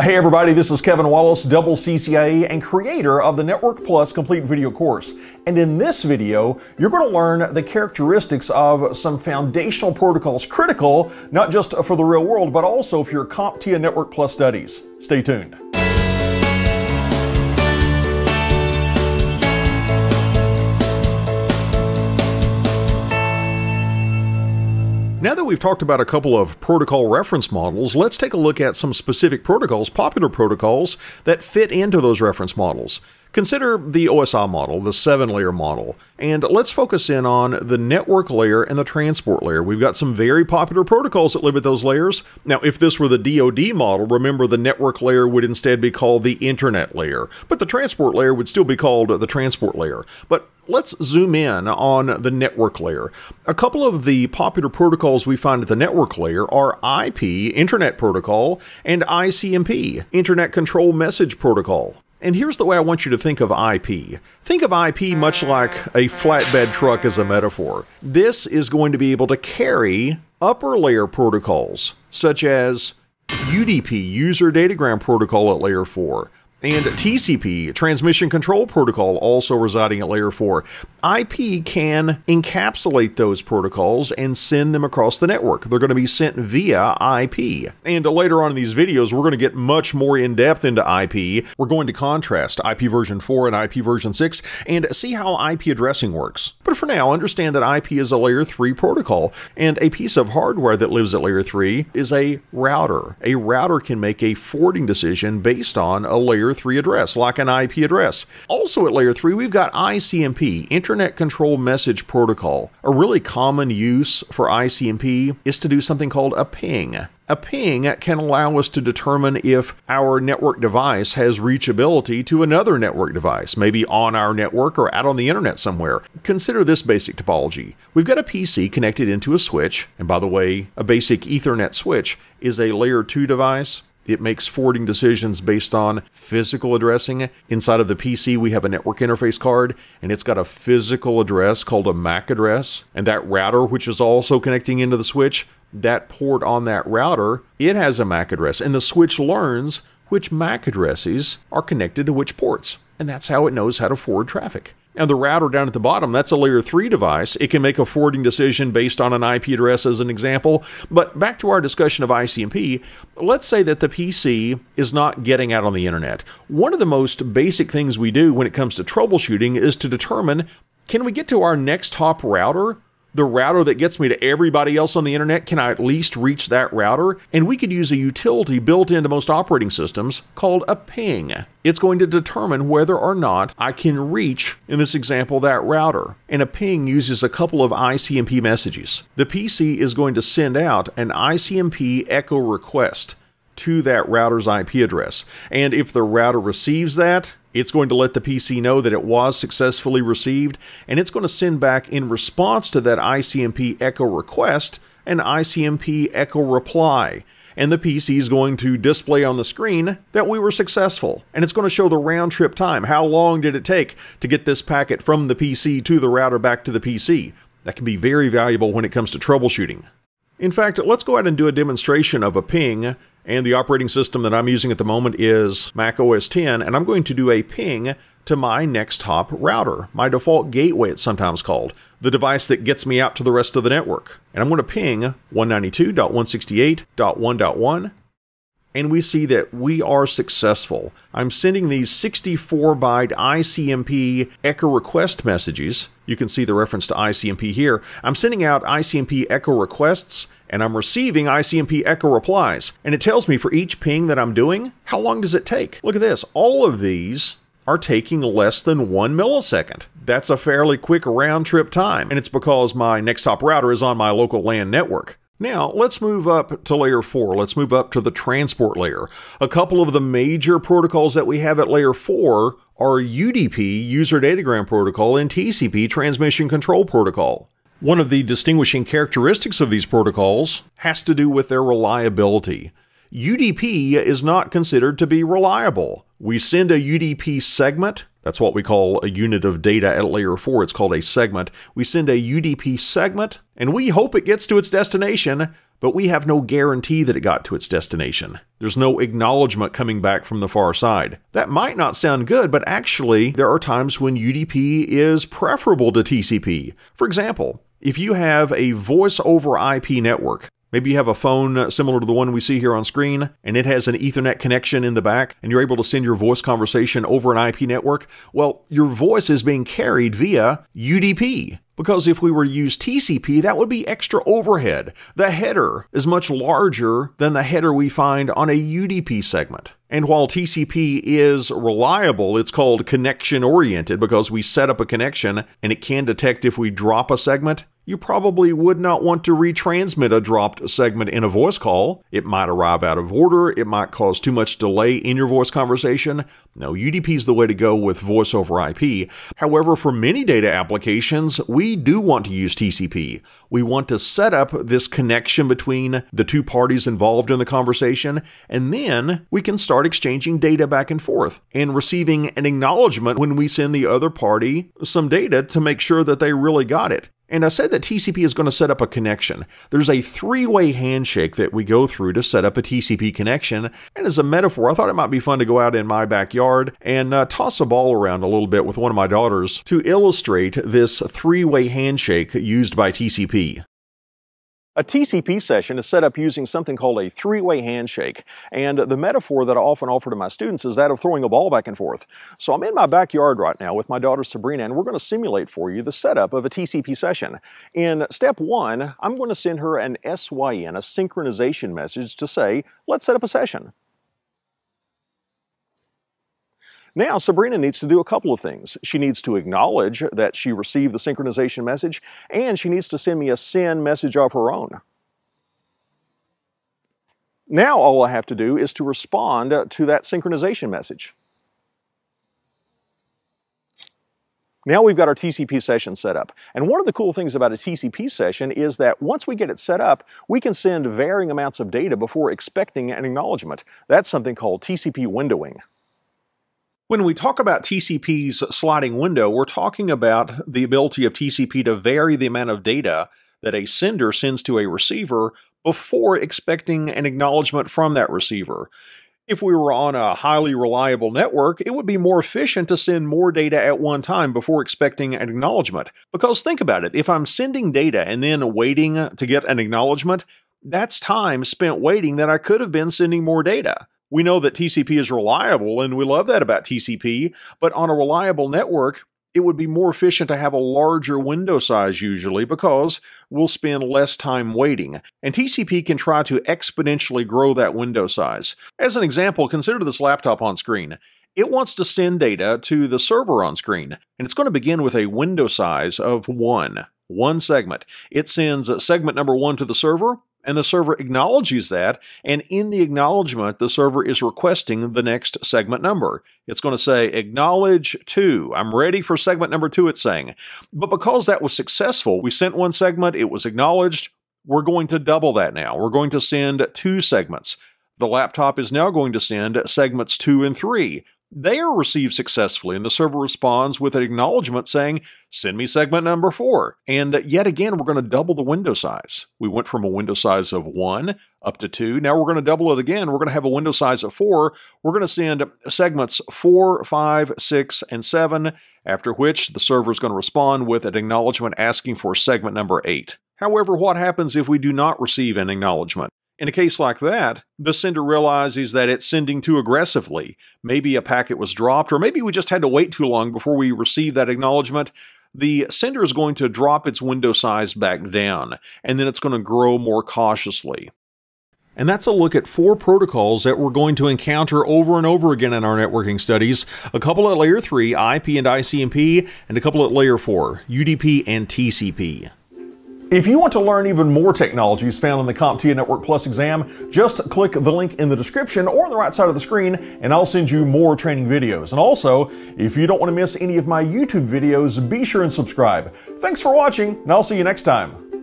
Hey everybody, this is Kevin Wallace, double CCIE and creator of the Network Plus Complete Video course. And in this video, you're going to learn the characteristics of some foundational protocols critical, not just for the real world, but also for your CompTIA Network Plus studies. Stay tuned. Now that we've talked about a couple of protocol reference models, let's take a look at some specific protocols, popular protocols, that fit into those reference models. Consider the OSI model, the seven layer model, and let's focus in on the network layer and the transport layer. We've got some very popular protocols that live at those layers. Now, if this were the DoD model, remember the network layer would instead be called the internet layer, but the transport layer would still be called the transport layer. But Let's zoom in on the network layer. A couple of the popular protocols we find at the network layer are IP, Internet Protocol, and ICMP, Internet Control Message Protocol. And here's the way I want you to think of IP. Think of IP much ah. like a flatbed truck as a metaphor. This is going to be able to carry upper layer protocols, such as UDP, User Datagram Protocol at layer 4, and TCP, Transmission Control Protocol, also residing at layer 4. IP can encapsulate those protocols and send them across the network. They're going to be sent via IP. And later on in these videos, we're going to get much more in depth into IP. We're going to contrast IP version 4 and IP version 6 and see how IP addressing works. But for now, understand that IP is a layer 3 protocol, and a piece of hardware that lives at layer 3 is a router. A router can make a forwarding decision based on a layer 3 address, like an IP address. Also at layer 3, we've got ICMP, Internet Control Message Protocol. A really common use for ICMP is to do something called a ping. A ping can allow us to determine if our network device has reachability to another network device, maybe on our network or out on the internet somewhere. Consider this basic topology. We've got a PC connected into a switch, and by the way, a basic Ethernet switch is a layer 2 device. It makes forwarding decisions based on physical addressing. Inside of the PC, we have a network interface card, and it's got a physical address called a MAC address. And that router, which is also connecting into the switch, that port on that router, it has a MAC address. And the switch learns which MAC addresses are connected to which ports. And that's how it knows how to forward traffic. And the router down at the bottom, that's a layer 3 device. It can make a forwarding decision based on an IP address as an example. But back to our discussion of ICMP, let's say that the PC is not getting out on the internet. One of the most basic things we do when it comes to troubleshooting is to determine can we get to our next hop router the router that gets me to everybody else on the internet, can I at least reach that router? And we could use a utility built into most operating systems called a ping. It's going to determine whether or not I can reach, in this example, that router. And a ping uses a couple of ICMP messages. The PC is going to send out an ICMP echo request to that router's IP address. And if the router receives that, it's going to let the PC know that it was successfully received, and it's going to send back in response to that ICMP echo request an ICMP echo reply. And the PC is going to display on the screen that we were successful. And it's going to show the round trip time. How long did it take to get this packet from the PC to the router back to the PC? That can be very valuable when it comes to troubleshooting. In fact, let's go ahead and do a demonstration of a ping and the operating system that I'm using at the moment is Mac OS 10, and I'm going to do a ping to my next hop router, my default gateway it's sometimes called, the device that gets me out to the rest of the network. And I'm going to ping 192.168.1.1 and we see that we are successful. I'm sending these 64 byte ICMP echo request messages. You can see the reference to ICMP here. I'm sending out ICMP echo requests and I'm receiving ICMP echo replies. And it tells me for each ping that I'm doing, how long does it take? Look at this. All of these are taking less than one millisecond. That's a fairly quick round trip time, and it's because my next hop router is on my local LAN network. Now, let's move up to layer 4. Let's move up to the transport layer. A couple of the major protocols that we have at layer 4 are UDP, User Datagram Protocol, and TCP, Transmission Control Protocol. One of the distinguishing characteristics of these protocols has to do with their reliability. UDP is not considered to be reliable. We send a UDP segment, that's what we call a unit of data at layer 4, it's called a segment. We send a UDP segment, and we hope it gets to its destination, but we have no guarantee that it got to its destination. There's no acknowledgement coming back from the far side. That might not sound good, but actually, there are times when UDP is preferable to TCP. For example, if you have a voice over IP network, Maybe you have a phone similar to the one we see here on screen, and it has an Ethernet connection in the back, and you're able to send your voice conversation over an IP network. Well, your voice is being carried via UDP. Because if we were to use TCP, that would be extra overhead. The header is much larger than the header we find on a UDP segment. And while TCP is reliable, it's called connection oriented because we set up a connection and it can detect if we drop a segment you probably would not want to retransmit a dropped segment in a voice call. It might arrive out of order, it might cause too much delay in your voice conversation. No, UDP is the way to go with voice over IP. However, for many data applications, we do want to use TCP. We want to set up this connection between the two parties involved in the conversation, and then we can start exchanging data back and forth and receiving an acknowledgement when we send the other party some data to make sure that they really got it. And I said that TCP is going to set up a connection. There's a three way handshake that we go through to set up a TCP connection. And as a metaphor, I thought it might be fun to go out in my backyard and uh, toss a ball around a little bit with one of my daughters to illustrate this three way handshake used by TCP. A TCP session is set up using something called a three-way handshake, and the metaphor that I often offer to my students is that of throwing a ball back and forth. So I'm in my backyard right now with my daughter Sabrina, and we're going to simulate for you the setup of a TCP session. In step one, I'm going to send her an SYN, a synchronization message to say, let's set up a session. Now, Sabrina needs to do a couple of things. She needs to acknowledge that she received the synchronization message, and she needs to send me a SYN message of her own. Now all I have to do is to respond to that synchronization message. Now we've got our TCP session set up. And one of the cool things about a TCP session is that once we get it set up, we can send varying amounts of data before expecting an acknowledgement. That's something called TCP windowing. When we talk about TCP's sliding window, we're talking about the ability of TCP to vary the amount of data that a sender sends to a receiver before expecting an acknowledgement from that receiver. If we were on a highly reliable network, it would be more efficient to send more data at one time before expecting an acknowledgement. Because think about it, if I'm sending data and then waiting to get an acknowledgement, that's time spent waiting that I could have been sending more data. We know that TCP is reliable, and we love that about TCP, but on a reliable network, it would be more efficient to have a larger window size usually because we'll spend less time waiting. And TCP can try to exponentially grow that window size. As an example, consider this laptop on screen. It wants to send data to the server on screen, and it's going to begin with a window size of 1, one segment. It sends segment number 1 to the server, and the server acknowledges that, and in the acknowledgement, the server is requesting the next segment number. It's going to say, acknowledge two. I'm ready for segment number two, it's saying. But because that was successful, we sent one segment, it was acknowledged, we're going to double that now. We're going to send two segments. The laptop is now going to send segments two and three. They are received successfully, and the server responds with an acknowledgement saying, Send me segment number four. And yet again, we're going to double the window size. We went from a window size of one up to two. Now we're going to double it again. We're going to have a window size of four. We're going to send segments four, five, six, and seven, after which the server is going to respond with an acknowledgement asking for segment number eight. However, what happens if we do not receive an acknowledgement? In a case like that, the sender realizes that it's sending too aggressively. Maybe a packet was dropped, or maybe we just had to wait too long before we received that acknowledgement. The sender is going to drop its window size back down, and then it's going to grow more cautiously. And that's a look at four protocols that we're going to encounter over and over again in our networking studies. A couple at layer 3, IP and ICMP, and a couple at layer 4, UDP and TCP. If you want to learn even more technologies found in the CompTIA Network Plus exam, just click the link in the description or on the right side of the screen and I'll send you more training videos. And also, if you don't want to miss any of my YouTube videos, be sure and subscribe. Thanks for watching and I'll see you next time.